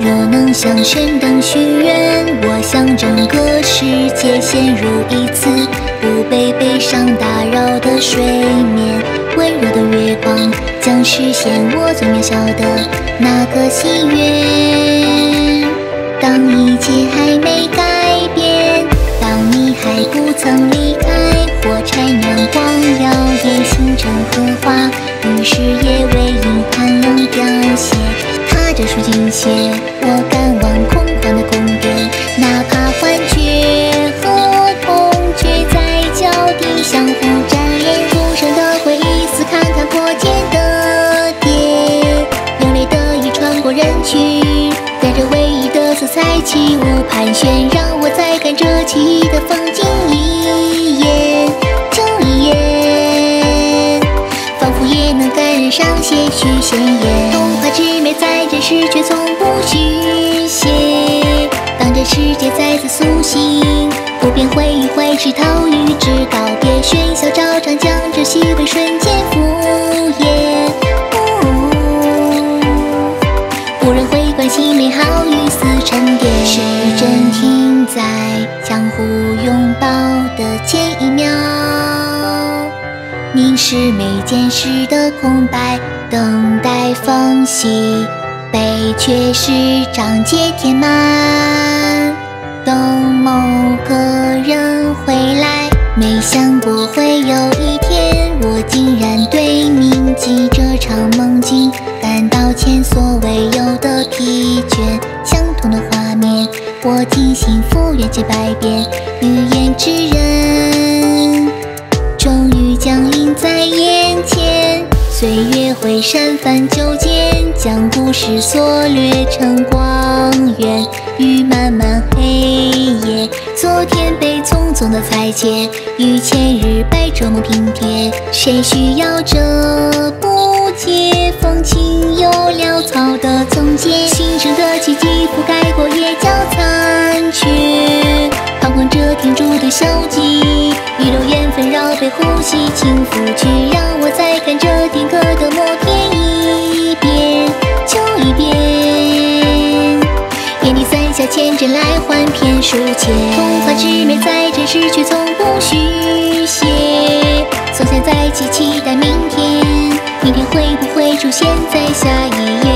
若能向神灯许愿，我想整个世界陷入一次不被悲伤打扰的睡眠。温柔的月光将实现我最渺小的那个心愿。当一切还没改变，当你还不曾离开，火柴亮光耀眼，星辰荷花，于是也为遗憾冷凋谢。踏着树些，我赶往空旷的宫殿，哪怕幻觉和痛觉在脚底相互粘连，无声的回忆似坎坎破茧的蝶，流泪的已穿过人群，带着唯一的色彩起舞盘旋，让我再看这奇异的风景一眼就一眼，仿佛也能感染上些许鲜艳。童话之美在真实，却从不虚写。当这世界再次苏醒，不变回忆会是头与之告别，喧嚣照常将这细微瞬间敷衍。无人会关心美好与死沉淀。时针停在相互拥抱的前一秒，凝视每件事的空白，等待缝隙被缺失章节填满。等某个人回来，没想过会有一天，我竟然对铭记这场梦境感到前所未有的疲倦。相同的画面，我精心复原几百遍，语言之人岁月会删繁就简，将故事缩略成光源于漫漫黑夜。昨天被匆匆的裁切，与前日白折磨拼贴。谁需要这不解风情又潦草的从前？新生的奇迹覆盖过夜角残缺，彷徨着天主的消极，遗留缘分绕背呼吸，轻抚去，让我再看这谁来换片书签？童话之美在真实，却从不虚写。从现在起，期待明天，明天会不会出现在下一页？